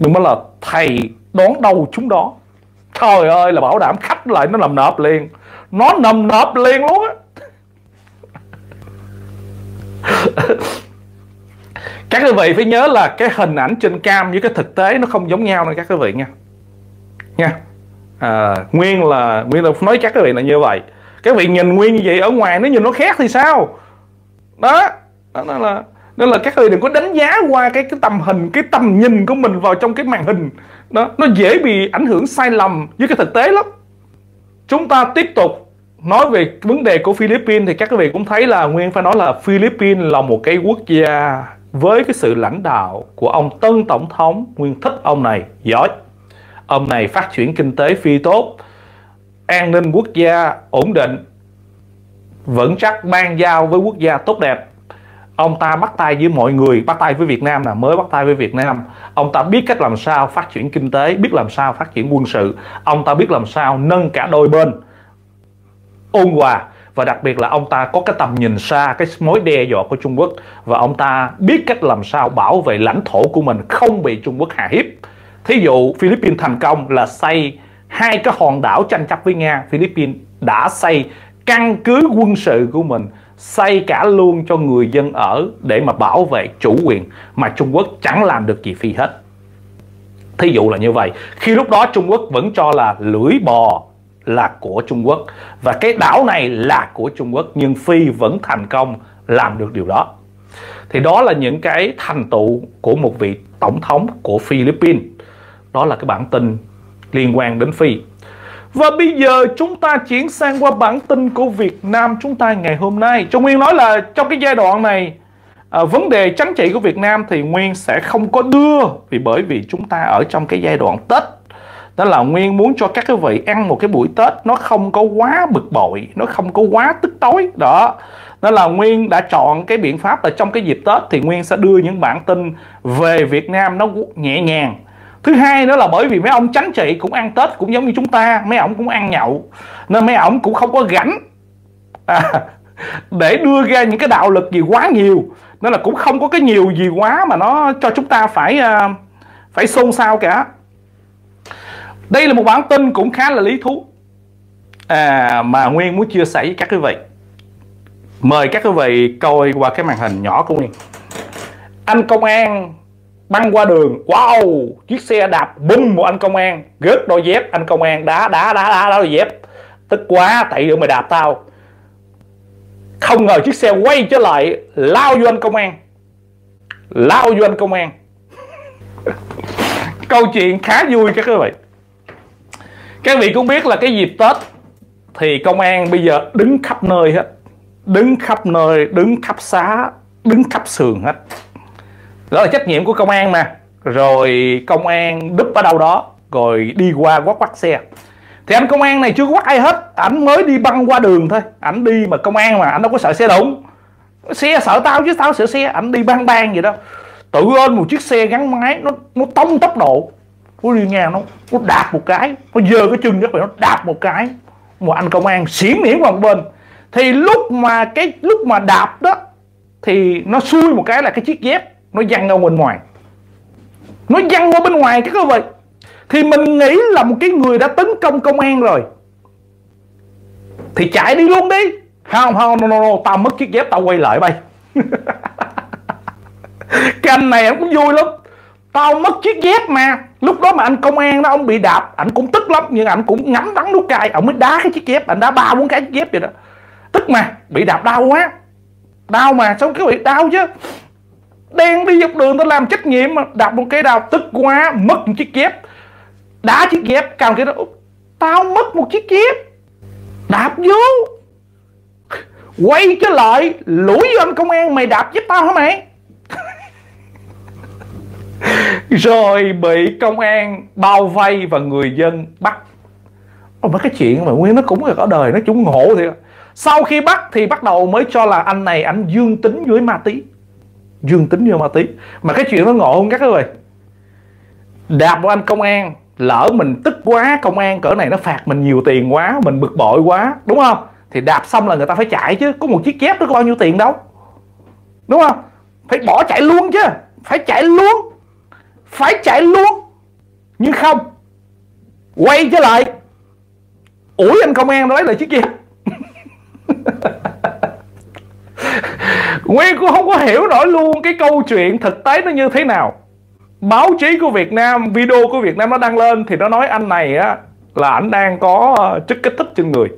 Đừng nói là thầy đón đâu chúng đó. Trời ơi, là bảo đảm khách lại nó nằm nộp liền. Nó nằm nộp liền luôn á. Các quý vị phải nhớ là cái hình ảnh trên cam với cái thực tế nó không giống nhau nữa, các quý vị nha nha. À, nguyên là nguyên là nói chắc các vị là như vậy. Các vị nhìn nguyên như vậy ở ngoài nó nhìn nó khác thì sao? Đó đó là nên là các vị đừng có đánh giá qua cái cái tầm hình cái tầm nhìn của mình vào trong cái màn hình. Đó nó dễ bị ảnh hưởng sai lầm với cái thực tế lắm. Chúng ta tiếp tục nói về vấn đề của Philippines thì các quý vị cũng thấy là Nguyên phải nói là Philippines là một cái quốc gia với cái sự lãnh đạo của ông Tân Tổng thống Nguyên thích ông này. Giỏi ông này phát triển kinh tế phi tốt, an ninh quốc gia ổn định, vững chắc ban giao với quốc gia tốt đẹp. Ông ta bắt tay với mọi người, bắt tay với Việt Nam là mới bắt tay với Việt Nam. Ông ta biết cách làm sao phát triển kinh tế, biết làm sao phát triển quân sự. Ông ta biết làm sao nâng cả đôi bên, ôn hòa. Và đặc biệt là ông ta có cái tầm nhìn xa, cái mối đe dọa của Trung Quốc. Và ông ta biết cách làm sao bảo vệ lãnh thổ của mình không bị Trung Quốc hạ hiếp thí dụ, Philippines thành công là xây hai cái hòn đảo tranh chấp với Nga. Philippines đã xây căn cứ quân sự của mình, xây cả luôn cho người dân ở để mà bảo vệ chủ quyền mà Trung Quốc chẳng làm được gì phi hết. Thí dụ là như vậy. Khi lúc đó Trung Quốc vẫn cho là lưỡi bò là của Trung Quốc và cái đảo này là của Trung Quốc, nhưng Phi vẫn thành công làm được điều đó. Thì đó là những cái thành tựu của một vị tổng thống của Philippines đó là cái bản tin liên quan đến Phi. Và bây giờ chúng ta chuyển sang qua bản tin của Việt Nam chúng ta ngày hôm nay. Cho Nguyên nói là trong cái giai đoạn này à, vấn đề chính trị của Việt Nam thì Nguyên sẽ không có đưa. Vì bởi vì chúng ta ở trong cái giai đoạn Tết. Đó là Nguyên muốn cho các quý vị ăn một cái buổi Tết nó không có quá bực bội nó không có quá tức tối. Đó. Nên là Nguyên đã chọn cái biện pháp là trong cái dịp Tết thì Nguyên sẽ đưa những bản tin về Việt Nam nó nhẹ nhàng thứ hai nữa là bởi vì mấy ông chánh trị cũng ăn Tết cũng giống như chúng ta mấy ông cũng ăn nhậu nên mấy ông cũng không có gánh à, để đưa ra những cái đạo lực gì quá nhiều nên là cũng không có cái nhiều gì quá mà nó cho chúng ta phải uh, phải xôn xao cả đây là một bản tin cũng khá là lý thú à, mà Nguyên muốn chia sẻ với các quý vị. Mời các quý vị coi qua cái màn hình nhỏ của Nguyên. Anh công an băng qua đường, wow, chiếc xe đạp bum một anh công an, rớt đôi dép, anh công an đá đá đá đá, đá đôi dép. Tức quá, tại được mày đạp tao. Không ngờ chiếc xe quay trở lại lao vô anh công an. Lao vô anh công an. Câu chuyện khá vui các quý vị các vị cũng biết là cái dịp tết thì công an bây giờ đứng khắp nơi hết đứng khắp nơi đứng khắp xá đứng khắp sườn hết đó là trách nhiệm của công an mà. Rồi công an đúp ở đâu đó, rồi đi qua quát quát xe. Thì anh công an này chưa quát ai hết. Ảnh mới đi băng qua đường thôi. Ảnh đi mà công an mà, ảnh đâu có sợ xe đụng. Xe sợ tao chứ tao sợ xe. Ảnh đi băng băng vậy đó. Tự ơn một chiếc xe gắn máy, nó nó tông tốc độ. Nó đi ngang nó nó đạp một cái. Nó giơ cái chân rất là nó đạp một cái. Một anh công an xỉn miễn vào một bên. Thì lúc mà cái, lúc mà đạp đó, thì nó xui một cái là cái chiếc dép nó văng ra bên ngoài. Nó văng qua bên ngoài các quý vị thì mình nghĩ là một cái người đã tấn công công an rồi thì chạy đi luôn đi. Không không no, no, no, tao mất chiếc dép tao quay lại bay. Cái anh này cũng vui lắm. Tao mất chiếc dép mà. Lúc đó mà anh công an đó ông bị đạp ảnh cũng tức lắm nhưng ảnh cũng ngắm đắng nút cay. Ông mới đá cái chiếc dép ảnh đá ba bốn cái chiếc dép vậy đó. Tức mà bị đạp đau quá. Đau mà sao cái bị đau chứ? Đen đi dọc đường tao làm trách nhiệm mà. Đạp một cái đào tức quá mất một chiếc dép đá chiếc dép cao cái đó tao mất một chiếc dép đạp vô. Quay trở lại lũi vô anh công an mày đạp giúp tao hả mày? Rồi bị công an bao vây và người dân bắt. Ồ, mấy cái chuyện mà nguyên nó cũng là có đời nó chúng ngộ thiệt. Sau khi bắt thì bắt đầu mới cho là anh này anh dương tính với ma tí dương tính với ma tí mà cái chuyện nó ngộ không các người đạp vào anh công an, lỡ mình tức quá, công an cỡ này nó phạt mình nhiều tiền quá, mình bực bội quá, đúng không? Thì đạp xong là người ta phải chạy chứ, có một chiếc dép nó có bao nhiêu tiền đâu. Đúng không? Phải bỏ chạy luôn chứ, phải chạy luôn, phải chạy luôn. Nhưng không, quay trở lại, ủi anh công an nói là chiếc dép Nguyên cũng không có hiểu nổi luôn cái câu chuyện thực tế nó như thế nào. Báo chí của Việt Nam video của Việt Nam nó đăng lên thì nó nói anh này á là ảnh đang có ờ, chất kích thích trên người.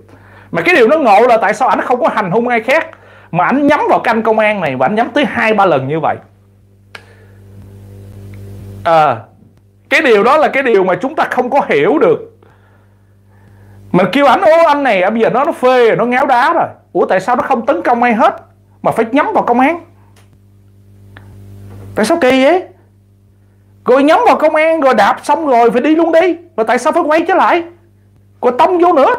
Mà cái điều nó ngộ là tại sao ảnh không có hành hung ai khác mà ảnh nhắm vào canh công an này và ảnh nhắm tới hai ba lần như vậy. À, cái điều đó là cái điều mà chúng ta không có hiểu được. Mà kêu ảnh ô anh này à, bây giờ nó nó phê rồi nó ngáo đá rồi. Ủa tại sao nó không tấn công ai hết? Mà phải nhắm vào công an. Tại sao kỳ vậy? Rồi nhắm vào công an rồi đạp xong rồi phải đi luôn đi. Mà tại sao phải quay trở lại? Rồi tông vô nữa.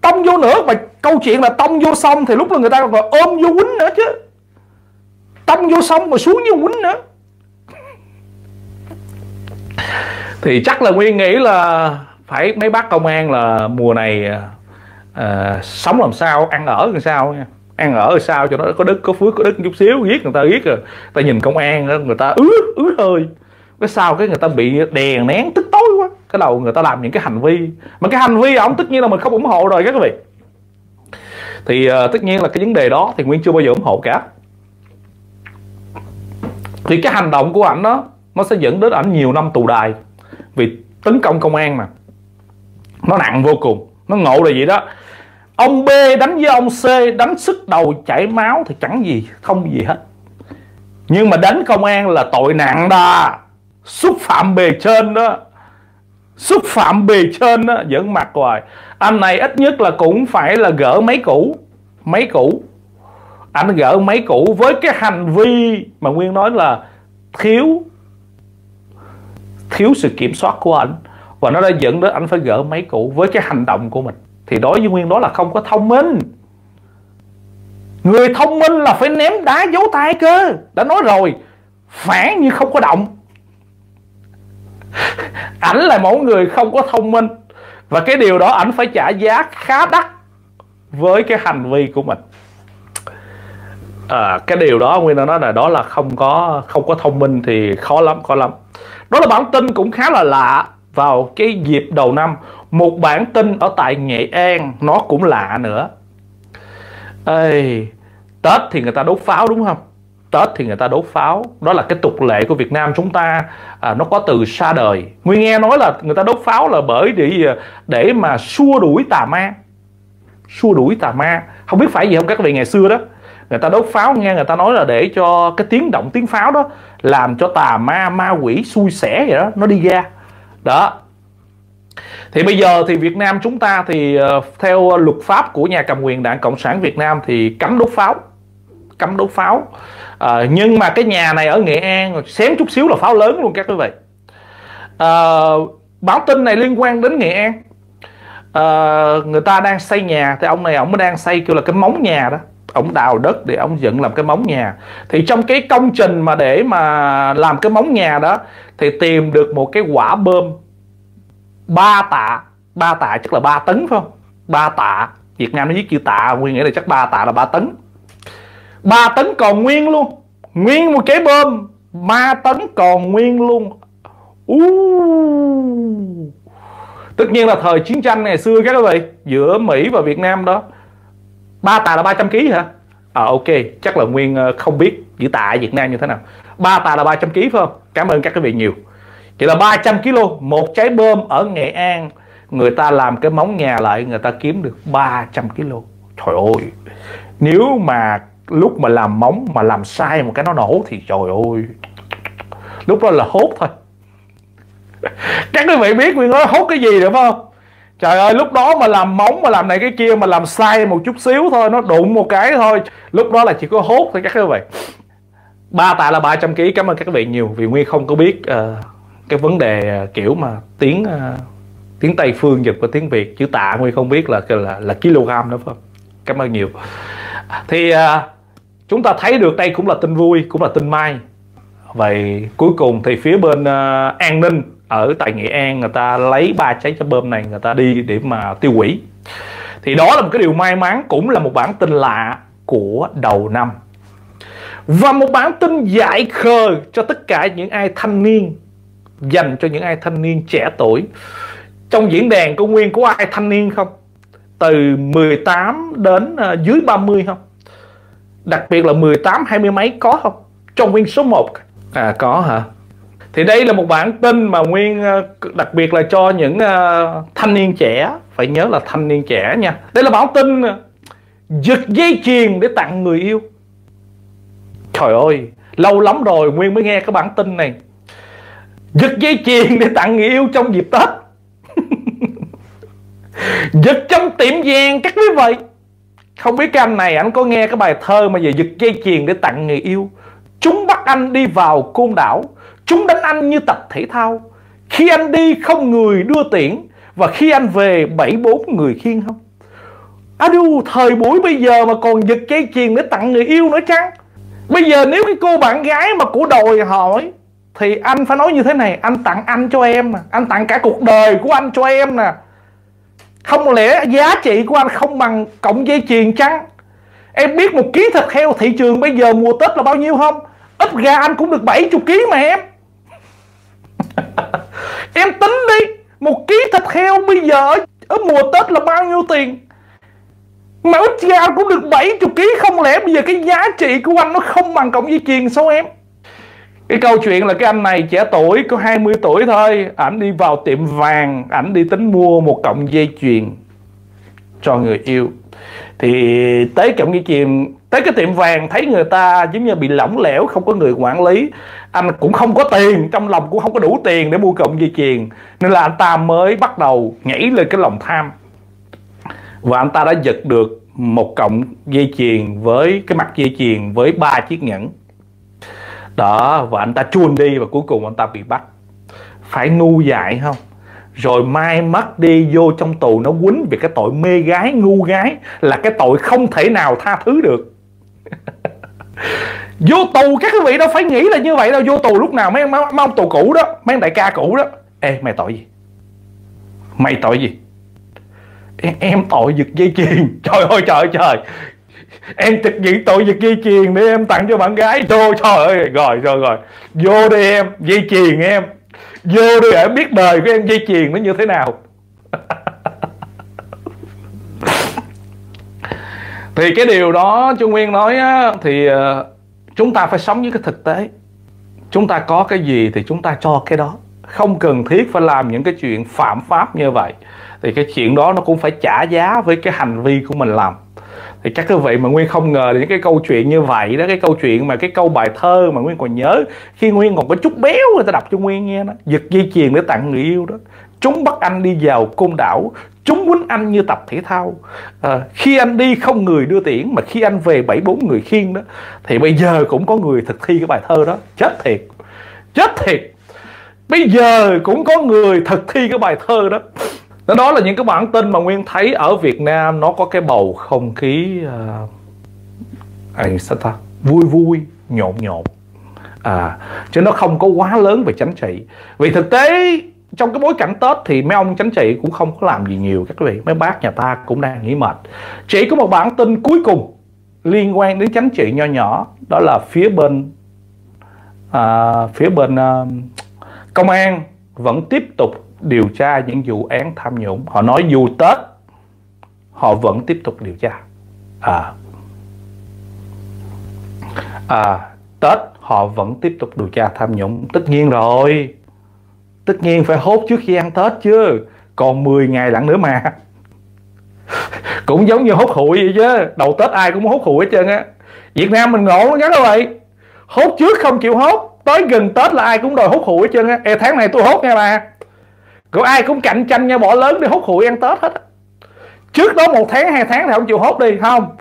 Tông vô nữa mà câu chuyện là tông vô xong thì lúc là người ta còn ôm vô quýnh nữa chứ. Tông vô xong rồi xuống vô quýnh nữa. Thì chắc là nguyên nghĩ là phải mấy bác công an là mùa này à, sống làm sao ăn ở làm sao nha ăn ở sao cho nó có đất có phước có đất chút xíu giết người ta giết rồi. Ta nhìn công an người ta ứ ứ hơi. Cái sao cái người ta bị đè nén tức tối quá. Cái đầu người ta làm những cái hành vi. Mà cái hành vi ông tất nhiên là mình không ủng hộ rồi các quý vị. Thì uh, tất nhiên là cái vấn đề đó thì nguyên chưa bao giờ ủng hộ cả. Thì cái hành động của ảnh đó nó sẽ dẫn đến ảnh nhiều năm tù đài. Vì tấn công công an mà. Nó nặng vô cùng. Nó ngộ là gì đó? Ông B đánh với ông C, đánh sức đầu chảy máu thì chẳng gì, không gì hết. Nhưng mà đánh công an là tội nặng đó xúc phạm bề trên đó. Xúc phạm bề trên đó. Dẫn mặt hoài. Anh này ít nhất là cũng phải là gỡ máy cũ. Máy cũ. Anh gỡ máy cũ với cái hành vi mà nguyên nói là thiếu thiếu sự kiểm soát của anh. Và nó đã dẫn đến anh phải gỡ máy cũ với cái hành động của mình thì đối với nguyên đó là không có thông minh. Người thông minh là phải ném đá dấu tay cơ. Đã nói rồi phản như không có động. Ảnh là mẫu người không có thông minh. Và cái điều đó ảnh phải trả giá khá đắt với cái hành vi của mình. À, cái điều đó nguyên đã nói là đó là không có không có thông minh thì khó lắm khó lắm. Đó là bản tin cũng khá là lạ vào cái dịp đầu năm một bản tin ở tại nghệ an nó cũng lạ nữa. Ê, tết thì người ta đốt pháo đúng không? Tết thì người ta đốt pháo. Đó là cái tục lệ của Việt Nam chúng ta. À, Nó có từ xa đời. Nguyên nghe nói là người ta đốt pháo là bởi để, à, để mà xua đuổi tà ma. Xua đuổi tà ma. Không biết phải gì không các vị ngày xưa đó. Người ta đốt pháo nghe người ta nói là để cho cái tiếng động tiếng pháo đó Làm cho tà ma ma quỷ xui xẻ vậy đó Nó đi ra. Đó thì bây giờ thì Việt Nam chúng ta thì uh, theo luật pháp của nhà cầm quyền Đảng Cộng sản Việt Nam thì cấm đốt pháo cấm đốt pháo. À, nhưng mà cái nhà này ở nghệ an xém chút xíu là pháo lớn luôn các quý vị. À, báo tin này liên quan đến nghệ an. À, người ta đang xây nhà thì ông này ông mới đang xây kêu là cái móng nhà đó. Ông đào đất để ông dựng làm cái móng nhà. Thì trong cái công trình mà để mà làm cái móng nhà đó thì tìm được một cái quả bơm ba tạ. Ba tạ chắc là ba tấn, phải không? Ba tạ. Việt Nam nó viết chữ tạ, nguyên nghĩa là chắc ba tạ là ba tấn. Ba tấn còn nguyên luôn. Nguyên một cái bơm. Ba tấn còn nguyên luôn. Uh. tất nhiên là thời chiến tranh ngày xưa các quý vị, giữa Mỹ và Việt Nam đó. Ba tạ là 300 kg hả? À ok. Chắc là nguyên ờ, không biết chữ tạ Việt Nam như thế nào. Ba tạ là 300 kg phải không? Cảm ơn các quý vị nhiều chỉ là 300 kg một trái bơm ở Nghệ An người ta làm cái móng nhà lại người ta kiếm được 300 kg trời ơi nếu mà lúc mà làm móng mà làm sai một cái nó nổ thì trời ơi. Lúc đó là hốt thôi. Các quý vị biết nguyên nói hốt cái gì được không? Trời ơi lúc đó mà làm móng mà làm này cái kia mà làm sai một chút xíu thôi nó đụng một cái thôi. Lúc đó là chỉ có hốt thôi các quý vị. Ba tạ là 300 kg cảm ơn các quý vị nhiều vì nguyên không có biết uh, cái vấn đề à, kiểu mà tiếng à, tiếng tây phương dịch và tiếng việt chữ tạ nguyên không biết là là là kg đó phải không? Cảm ơn nhiều. Thì à, chúng ta thấy được đây cũng là tin vui cũng là tin may. Vậy cuối cùng thì phía bên uh, an ninh ở tại nghệ an người ta lấy ba trái cho bơm này người ta đi để mà tiêu hủy. Thì đó là một cái điều may mắn cũng là một bản tin lạ của đầu năm. Và một bản tin dại khờ cho tất cả những ai thanh niên dành cho những ai thanh niên trẻ tuổi. Trong diễn đàn của Nguyên có ai thanh niên không? Từ 18 đến uh, dưới 30 không? Đặc biệt là 18 20 mấy có không? Trong Nguyên số 1 à có hả? Thì đây là một bản tin mà Nguyên uh, đặc biệt là cho những uh, thanh niên trẻ. Phải nhớ là thanh niên trẻ nha. Đây là bản tin giật dây chuyền để tặng người yêu. Trời ơi lâu lắm rồi Nguyên mới nghe cái bản tin này giật dây chuyền để tặng người yêu trong dịp Tết. Giật trong tiệm vàng các quý vị không biết cái anh này, anh có nghe cái bài thơ mà về giật dây chuyền để tặng người yêu? Chúng bắt anh đi vào côn đảo. Chúng đánh anh như tập thể thao. Khi anh đi, không người đưa tiễn. Và khi anh về, bảy bốn người khiên không? À đu, thời buổi bây giờ mà còn giật dây chuyền để tặng người yêu nữa chăng? Bây giờ nếu cái cô bạn gái mà của đòi hỏi thì anh phải nói như thế này, anh tặng anh cho em mà. Anh tặng cả cuộc đời của anh cho em nè. Không lẽ giá trị của anh không bằng cộng dây chuyền chăng em biết một ký thịt heo thị trường bây giờ mùa tết là bao nhiêu không? Ít ra anh cũng được 70 kg mà em. Em tính đi, một ký thịt heo bây giờ ở mùa tết là bao nhiêu tiền? Mà ít ra cũng được 70 kg không lẽ bây giờ cái giá trị của anh nó không bằng cộng dây chuyền sao em? Cái câu chuyện là cái anh này trẻ tuổi, có 20 tuổi thôi. Ảnh đi vào tiệm vàng, ảnh đi tính mua một cọng dây chuyền cho người yêu. Thì tới cọng dây chuyền, tới cái tiệm vàng, thấy người ta giống như bị lỏng lẻo, không có người quản lý. Anh cũng không có tiền, trong lòng cũng không có đủ tiền để mua cọng dây chuyền. Nên là anh ta mới bắt đầu nhảy lên cái lòng tham. Và anh ta đã giật được một cọng dây chuyền với, cái mặt dây chuyền với ba chiếc nhẫn đó và anh ta chuồn đi và cuối cùng anh ta bị bắt. Phải ngu dại không? Rồi mai mất đi vô trong tù nó quýnh về cái tội mê gái ngu gái là cái tội không thể nào tha thứ được. Vô tù các quý vị đâu phải nghĩ là như vậy đâu. Vô tù lúc nào mấy, mấy, mấy ông tù cũ đó mấy ông đại ca cũ đó. Ê mày tội gì? Mày tội gì? Em, em tội giật dây chuyền. Trời ơi trời ơi trời em thực hiện tội về dây chuyền để em tặng cho bạn gái. Thôi trời ơi rồi rồi rồi. Vô đi em dây chuyền em. Vô đi em biết đời của em dây chuyền nó như thế nào. Thì cái điều đó Trung Nguyên nói á, thì ờ, chúng ta phải sống với cái thực tế. Chúng ta có cái gì thì chúng ta cho cái đó. Không cần thiết phải làm những cái chuyện phạm pháp như vậy. Thì cái chuyện đó nó cũng phải trả giá với cái hành vi của mình làm thì các quý vị mà nguyên không ngờ những cái câu chuyện như vậy đó cái câu chuyện mà cái câu bài thơ mà nguyên còn nhớ khi nguyên còn có chút béo người ta đọc cho nguyên nghe đó. Giật dây chuyền để tặng người yêu đó. Chúng bắt anh đi vào côn đảo chúng quýnh anh như tập thể thao. À, khi anh đi không người đưa tiễn mà khi anh về bảy bốn người khiêng đó thì bây giờ cũng có người thực thi cái bài thơ đó. Chết thiệt chết thiệt. Bây giờ cũng có người thực thi cái bài thơ đó đó là những cái bản tin mà nguyên thấy ở việt nam nó có cái bầu không khí uh, à, sao ta? Vui vui nhộn nhộn. À chứ nó không có quá lớn về chính trị. Vì thực tế trong cái bối cảnh Tết thì mấy ông chính trị cũng không có làm gì nhiều. Các quý vị mấy bác nhà ta cũng đang nghỉ mệt. Chỉ có một bản tin cuối cùng liên quan đến chính trị nho nhỏ. Đó là phía bên à, phía bên à, công an vẫn tiếp tục điều tra những vụ án tham nhũng. Họ nói dù Tết họ vẫn tiếp tục điều tra. À, à Tết họ vẫn tiếp tục điều tra tham nhũng. Tất nhiên rồi. Tất nhiên phải hốt trước khi ăn Tết chứ. Còn 10 ngày lặng nữa mà. Cũng giống như hốt hụi vậy chứ. Đầu Tết ai cũng hốt hụi hết trơn á. Việt Nam mình ngộ lắm các vậy hốt trước không chịu hốt. Tới gần Tết là ai cũng đòi hốt hụi hết trơn á. E tháng này tôi hốt nha bà còn ai cũng cạnh tranh nhau, bỏ lớn đi, hút hụi ăn Tết hết trước đó một tháng, hai tháng thì không chịu hút đi không?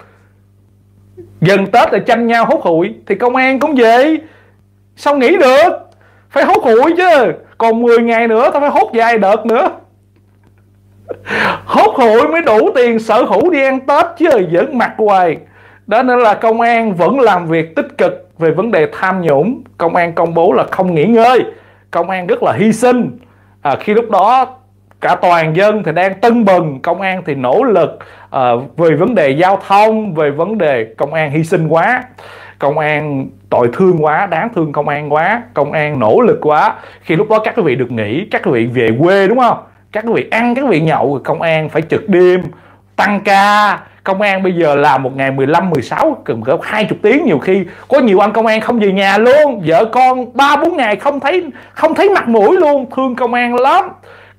Gần Tết là tranh nhau hút hụi, thì công an cũng vậy. Sao nghĩ được? Phải hút hụi chứ. Còn 10 ngày nữa, tao phải hút vài đợt nữa. Hốt hụi mới đủ tiền sở hữu đi ăn Tết chứ vẫn mặt hoài. Đó nên là công an vẫn làm việc tích cực về vấn đề tham nhũng. Công an công bố là không nghỉ ngơi. Công an rất là hy sinh à, khi lúc đó cả toàn dân thì đang tưng bừng công an thì nỗ lực à, về vấn đề giao thông về vấn đề công an hy sinh quá. Công an tội thương quá đáng thương công an quá công an nỗ lực quá. Khi lúc đó các quý vị được nghỉ các quý vị về quê đúng không? Các quý vị ăn các quý vị nhậu công an phải trực đêm tăng ca công an bây giờ làm một ngày 15 16 cần cỡ 20 tiếng nhiều khi. Có nhiều anh công an không về nhà luôn. Vợ con ba, bốn ngày không thấy không thấy mặt mũi luôn. Thương công an lắm.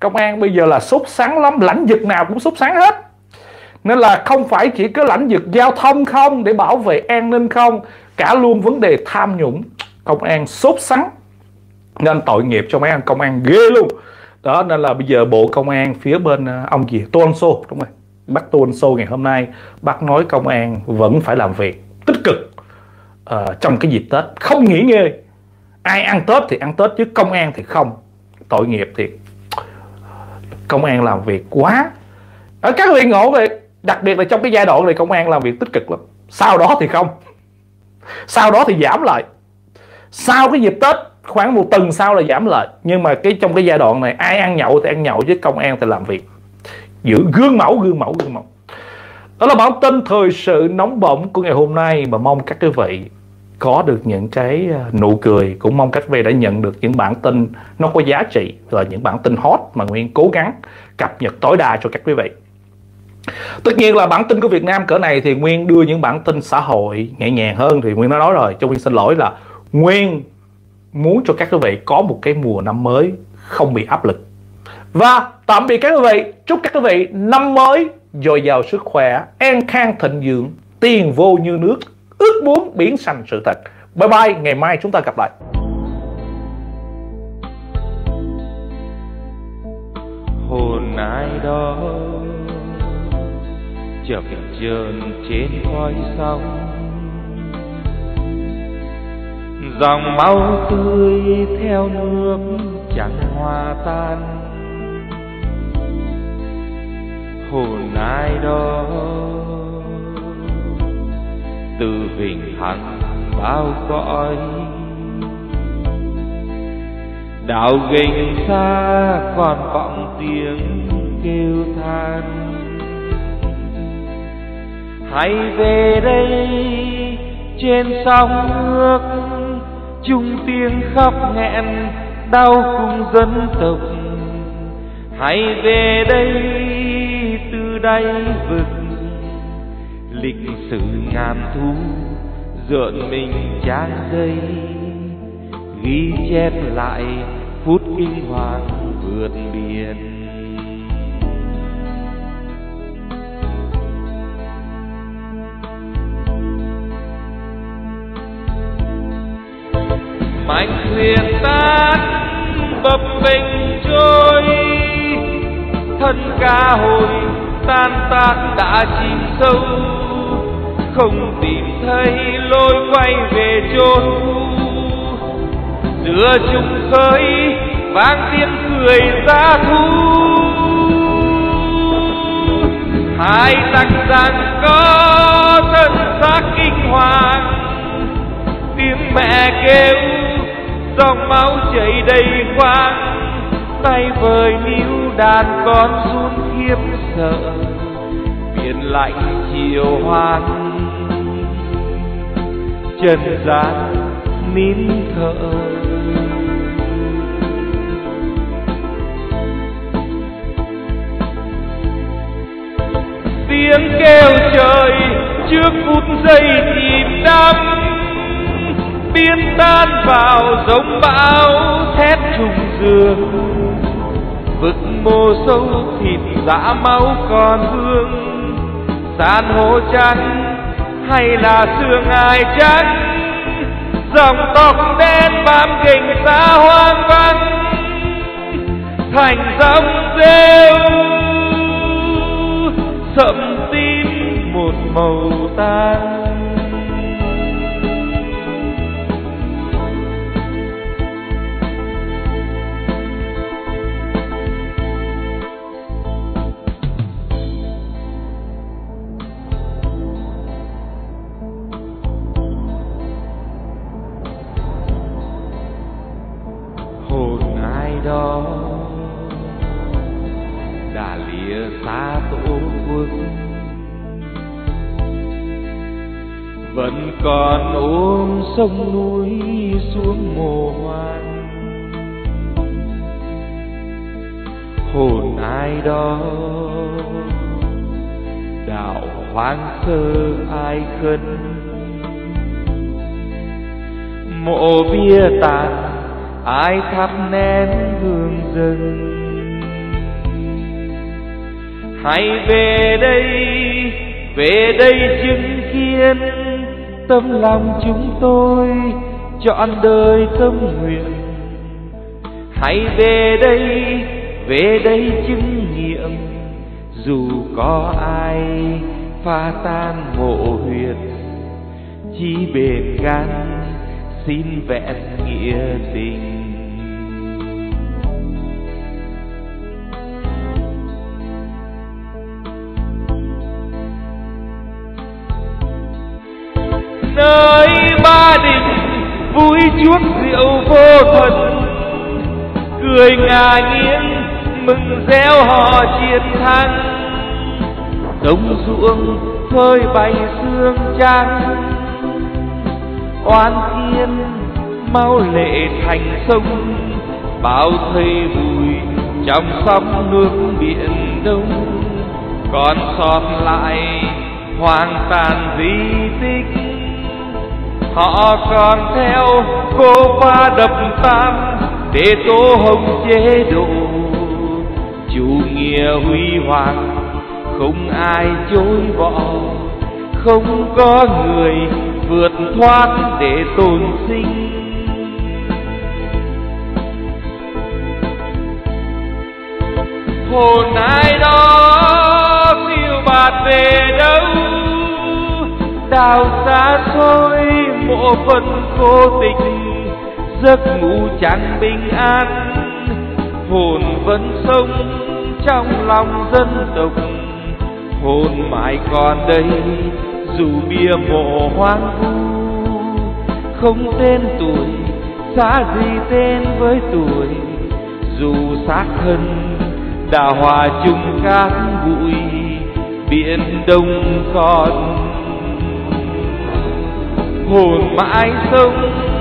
Công an bây giờ là sốt sáng lắm. Lãnh vực nào cũng sốt sáng hết. Nên là không phải chỉ có lãnh vực giao thông không, để bảo vệ an ninh không. Cả luôn vấn đề tham nhũng. Công an sốt sắng. Nên tội nghiệp cho mấy anh công an ghê luôn. Đó, nên là bây giờ bộ công an phía bên ờ, ông gì tô anh xô đúng rồi bác tô sô ngày hôm nay bác nói công an vẫn phải làm việc tích cực uh, trong cái dịp tết. Không nghỉ ngơi. Ai ăn tết thì ăn tết chứ công an thì không. Tội nghiệp thì công an làm việc quá. Ở các huyện ngộ về đặc biệt là trong cái giai đoạn này công an làm việc tích cực lắm. Sau đó thì không. Sau đó thì giảm lại. Sau cái dịp tết khoảng một tuần sau là giảm lại. Nhưng mà cái trong cái giai đoạn này ai ăn nhậu thì ăn nhậu chứ công an thì làm việc giữ gương mẫu gương mẫu gương mẫu. Đó là bản tin thời sự nóng bỏng của ngày hôm nay mà mong các quý vị có được những cái à, nụ cười, cũng mong các quý vị đã nhận được những bản tin nó có giá trị là những bản tin hot mà Nguyên cố gắng cập nhật tối đa cho các quý vị. Tất nhiên là bản tin của Việt Nam cỡ này thì Nguyên đưa những bản tin xã hội nhẹ nhàng hơn thì Nguyên đã nói rồi. Cho Nguyên xin lỗi là Nguyên muốn cho các quý vị có một cái mùa năm mới không bị áp lực và tạm biệt các quý vị. Chúc các quý vị năm mới dồi dào sức khỏe, an khang thịnh vượng, tiền vô như nước, ước muốn biến thành sự thật. Bye bye, ngày mai chúng ta gặp lại. Hồn ai đó chập chờn trên khói sóng dòng máu tươi theo nước chẳng hòa tan. Hồn ai đó. Từ vĩnh hằng bao cõi đạo gành xa còn vọng tiếng kêu than. Hãy về đây trên sóng nước, chung tiếng khóc nghẹn đau cùng dân tộc. Hãy về đây đáy vực. Lịch sử ngàn thu dượn mình trang giấy ghi chép lại phút kinh hoàng vượt biển. Mạnh thuyền tan bập bềnh trôi, thân ca hồi tan tác đã chìm sâu, không tìm thấy lối quay về chốn giữa chung khơi vang tiếng cười ra thu. Hai tặc rằng có thân xác kinh hoàng, tiếng mẹ kêu, dòng máu chảy đầy khoang. Tay vời níu đàn con run khiếp sợ biển lạnh chiều hoang trần gian nín thở. Tiếng kêu trời trước phút giây thì đắm. Biến tan vào giống bão thét trùng dương vực mồ sâu thịt dã máu còn hương. San hô trắng hay là xương ai trắng dòng tóc đen bám kình xa hoang vắng. Thành dòng rêu sậm tím một màu tan đã lìa xa tổ quốc. Vẫn còn ôm sông núi xuống mồ hoang. Hồn ai đó, đạo hoang sơ ai khấn. Mộ bia tàn, ai thắp nén hương rừng hãy về đây về đây chứng kiến tâm lòng chúng tôi chọn đời tâm nguyện hãy về đây về đây chứng nghiệm, dù có ai pha tan mộ huyệt, chỉ bền gan xin vẹn nghĩa tình. Nơi ba đình, vui chuốc rượu vô thần. Cười ngà nghiêng mừng reo họ chiến thắng. Đồng ruộng phơi bày sương trắng oan thiên, mau lệ thành sông. Bao thây bùi trong sóng nước biển đông. Còn sót lại hoang tàn di tích họ còn theo cô pha đập tan để tô hồng chế độ. Chủ nghĩa huy hoàng, không ai chối bỏ. Không có người vượt thoát để tồn sinh. Hồn ai đó phiêu bạt về đâu? Đào xa xôi mộ phân vô tình, giấc ngủ chẳng bình an. Hồn vẫn sống trong lòng dân tộc, hồn mãi còn đây, dù bia mộ hoang vu. Không tên tuổi xa gì tên với tuổi, dù xác thân đã hòa chung cát bụi, biển đông còn hồn mãi sống